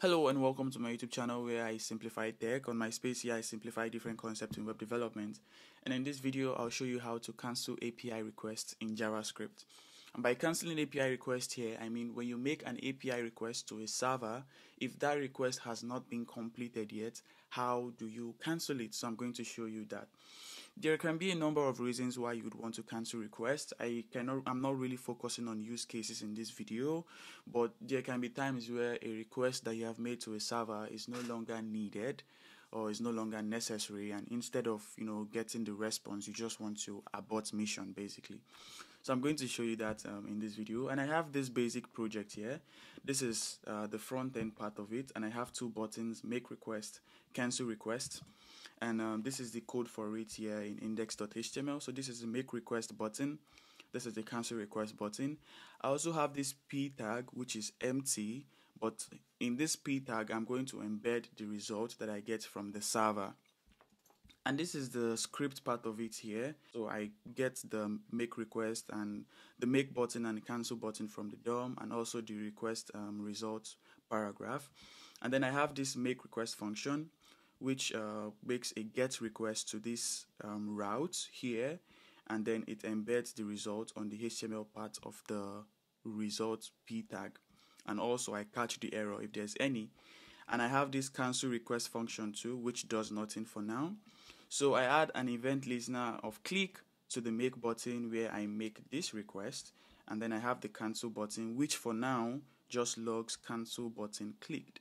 Hello and welcome to my YouTube channel where I simplify tech. On my space here I simplify different concepts in web development. And in this video I'll show you how to cancel API requests in JavaScript. And by canceling API request here, I mean when you make an API request to a server, if that request has not been completed yet, how do you cancel it? So I'm going to show you that. There can be a number of reasons why you would want to cancel requests. I cannot I'm not really focusing on use cases in this video, but there can be times where a request that you have made to a server is no longer needed or is no longer necessary and instead of you know getting the response you just want to abort mission basically. So i'm going to show you that um, in this video and i have this basic project here. This is uh, the front end part of it and i have two buttons make request cancel request and um, this is the code for it here in index.html so this is the make request button. This is the cancel request button. I also have this p tag which is empty. But in this p tag I'm going to embed the result that I get from the server. And this is the script part of it here. So I get the make request and the make button and cancel button from the DOM and also the request um, result paragraph. And then I have this make request function which uh, makes a get request to this um, route here and then it embeds the result on the HTML part of the result p tag. And also I catch the error if there's any. And I have this cancel request function too which does nothing for now. So I add an event listener of click to the make button where I make this request. And then I have the cancel button which for now just logs cancel button clicked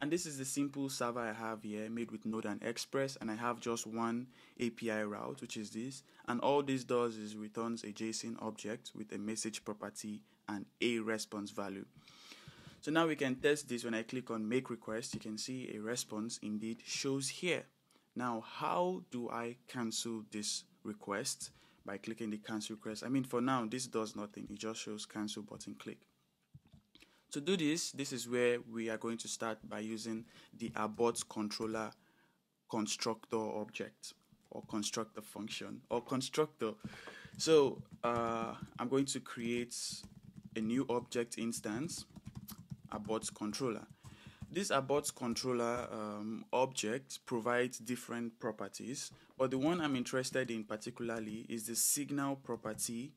and this is the simple server I have here made with Node and Express and I have just one API route which is this and all this does is returns a JSON object with a message property and a response value so now we can test this when I click on make request. You can see a response indeed shows here. Now, how do I cancel this request? By clicking the cancel request. I mean, for now, this does nothing. It just shows cancel button click. To do this, this is where we are going to start by using the abort controller constructor object or constructor function or constructor. So uh, I'm going to create a new object instance abort controller. This abort controller um, object provides different properties, but the one I'm interested in particularly is the signal property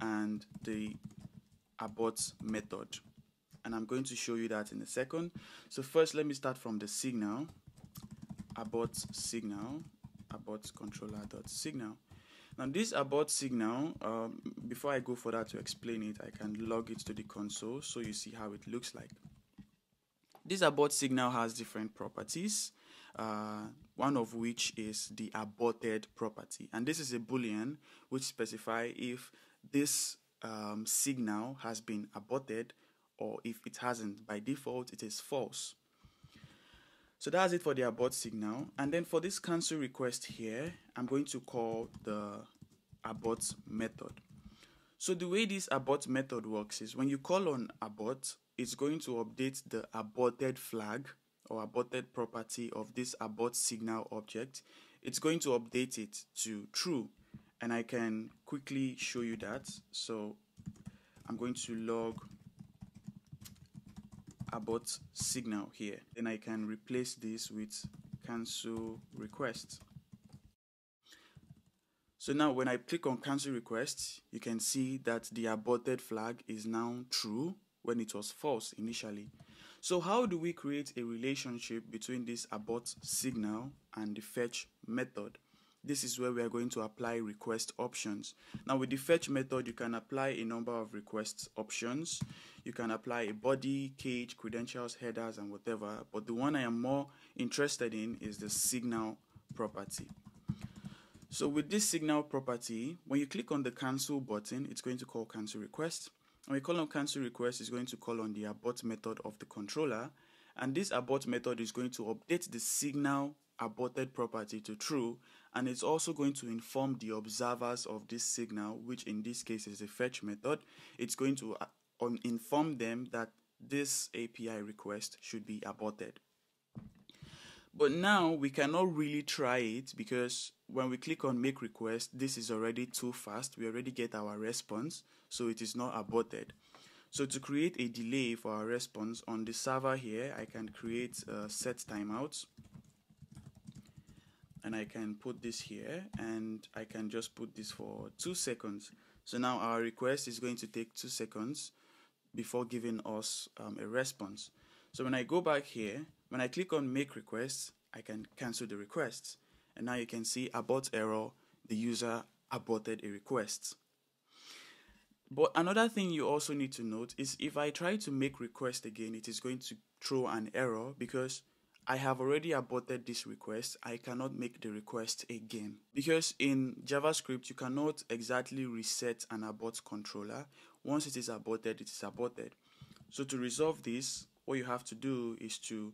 and the abort method. And I'm going to show you that in a second. So first, let me start from the signal, abort signal, abort controller dot signal. Now this abort signal, um, before I go further to explain it, I can log it to the console so you see how it looks like. This abort signal has different properties, uh, one of which is the aborted property. And this is a boolean which specify if this um, signal has been aborted or if it hasn't. By default, it is false. So that's it for the abort signal. And then for this cancel request here, I'm going to call the abort method. So the way this abort method works is when you call on abort, it's going to update the aborted flag or aborted property of this abort signal object. It's going to update it to true. And I can quickly show you that. So I'm going to log abort signal here. Then I can replace this with cancel request. So now when I click on cancel request, you can see that the aborted flag is now true when it was false initially. So how do we create a relationship between this abort signal and the fetch method? This is where we are going to apply request options. Now with the fetch method, you can apply a number of request options. You can apply a body, cache, credentials, headers, and whatever. But the one I am more interested in is the signal property. So with this signal property, when you click on the cancel button, it's going to call cancel request. When we call on cancel request, it's going to call on the abort method of the controller. And this abort method is going to update the signal aborted property to true and it's also going to inform the observers of this signal which in this case is the fetch method. It's going to uh, inform them that this API request should be aborted. But now we cannot really try it because when we click on make request this is already too fast. We already get our response so it is not aborted. So to create a delay for our response on the server here, I can create a set timeout and I can put this here and I can just put this for two seconds. So now our request is going to take two seconds before giving us um, a response. So when I go back here, when I click on make request, I can cancel the request. And now you can see abort error, the user aborted a request. But another thing you also need to note is if I try to make request again, it is going to throw an error because I have already aborted this request. I cannot make the request again. Because in JavaScript, you cannot exactly reset an abort controller. Once it is aborted, it is aborted. So to resolve this, what you have to do is to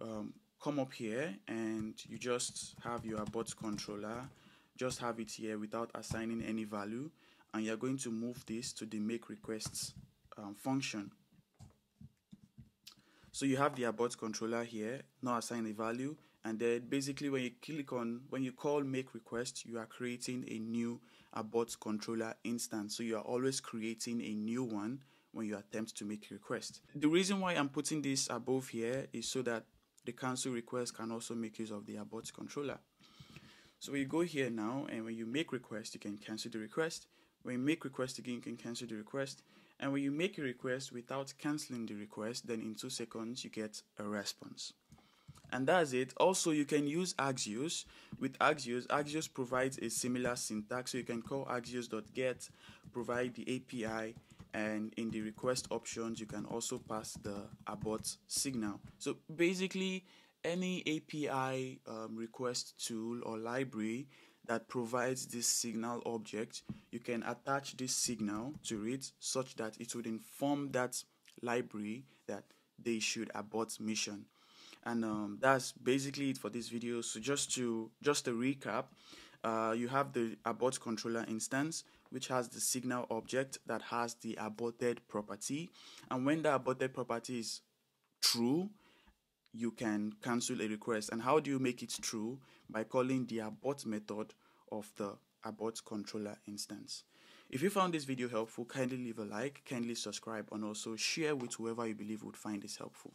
um, come up here and you just have your abort controller just have it here without assigning any value and you're going to move this to the make requests um, function so you have the abort controller here now assign a value and then basically when you click on when you call make request you are creating a new abort controller instance. So you are always creating a new one when you attempt to make a request. The reason why i'm putting this above here is so that the cancel request can also make use of the abort controller. So you go here now and when you make request you can cancel the request. When you make request again you can cancel the request and when you make a request without canceling the request, then in two seconds you get a response. And that's it. Also, you can use Axios. With Axios, Axios provides a similar syntax. So you can call axios.get, provide the API, and in the request options, you can also pass the abort signal. So basically, any API um, request tool or library that provides this signal object, you can attach this signal to it such that it would inform that library that they should abort mission. And um, that's basically it for this video. So just to just to recap, uh, you have the abort controller instance, which has the signal object that has the aborted property. And when the aborted property is true, you can cancel a request. And how do you make it true? By calling the abort method of the abort controller instance. If you found this video helpful, kindly leave a like, kindly subscribe, and also share with whoever you believe would find this helpful.